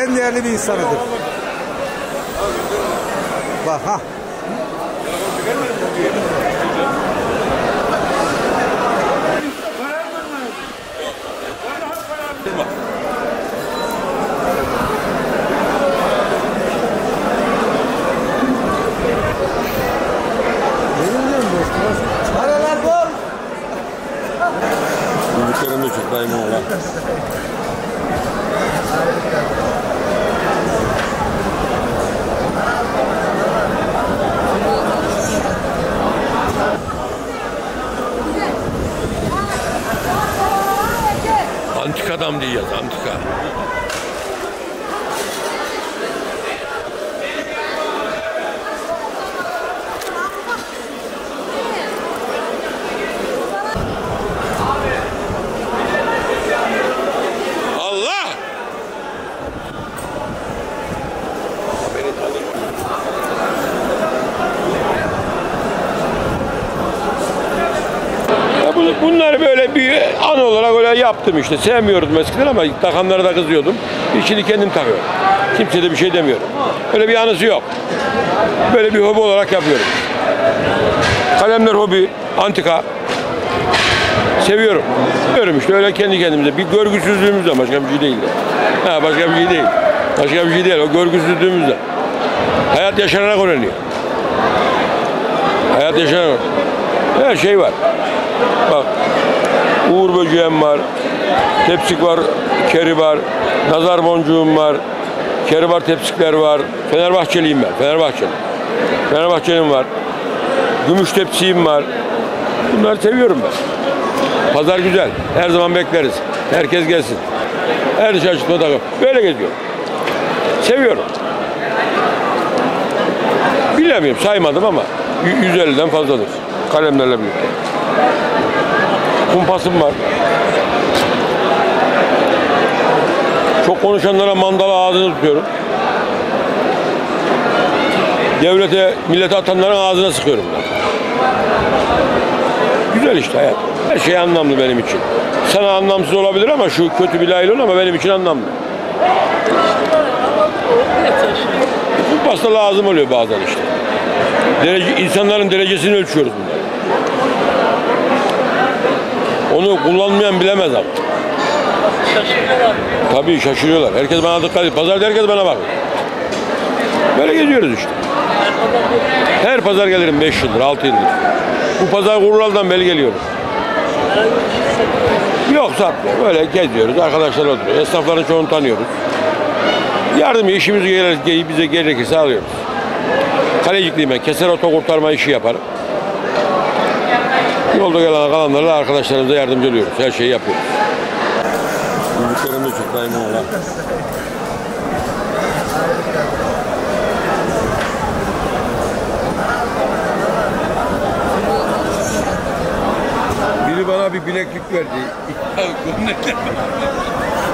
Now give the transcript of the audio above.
en değerli bir insanıdır. Bak ha. Paralar bol. Çocuklarım da çok daima ola. Antik adam diyeceğiz, antika. Bunları böyle bir an olarak öyle yaptım işte. Sevmiyordum eskiden ama takanlara da kızıyordum. Şimdi kendim takıyorum. Kimse de bir şey demiyor. Öyle bir anısı yok. Böyle bir hobi olarak yapıyorum. Kalemler hobi, antika. Seviyorum. Seviyorum işte öyle kendi kendimize. Bir görgüsüzlüğümüzden başka bir şey değil. Ha, başka bir şey değil. Başka bir şey değil. O görgüsüzlüğümüzden. Hayat yaşanarak öğreniyor. Hayat yaşanarak. Her şey var. Bak. Uğur böceğim var. Tepsik var. Keri var. Nazar boncuğum var. Keri var, tepsikler var. Fenerbahçeliyim ben. Fenerbahçeli. Fenerbahçelim var. Gümüş tepsiğim var. Bunları seviyorum ben. Pazar güzel. Her zaman bekleriz. Herkes gelsin. Her çeşit takım. Böyle geziyorum. Seviyorum. Bilemiyorum saymadım ama y- 150'den fazladır. Kalemlerle birlikte. Kumpasım var. Çok konuşanlara mandala ağzını tutuyorum. Devlete, millete atanların ağzına sıkıyorum. Güzel işte hayat. Her şey anlamlı benim için. Sana anlamsız olabilir ama şu kötü bir laylon ama benim için anlamlı. Bu pasta lazım oluyor bazen işte. Derece, insanların derecesini ölçüyoruz bunları. Onu kullanmayan bilemez ama. Tabii şaşırıyorlar. Herkes bana dikkat ediyor. Pazarda herkes bana bakıyor. Böyle geziyoruz işte. Her pazar gelirim 5 yıldır, 6 yıldır. Bu pazar Kurlal'dan beri geliyorum. Yok satmıyor. Böyle geziyoruz. Arkadaşlar oturuyor. Esnafların çoğunu tanıyoruz. Yardımı işimiz gelir, bize gerekirse alıyoruz. Kalecikliyim. Keser oto kurtarma işi yaparım. Yolda gelen kalanlarla arkadaşlarımıza yardımcı oluyoruz. Her şeyi yapıyoruz. Çocuklarım da çok daima olan. Biri bana bir bileklik verdi.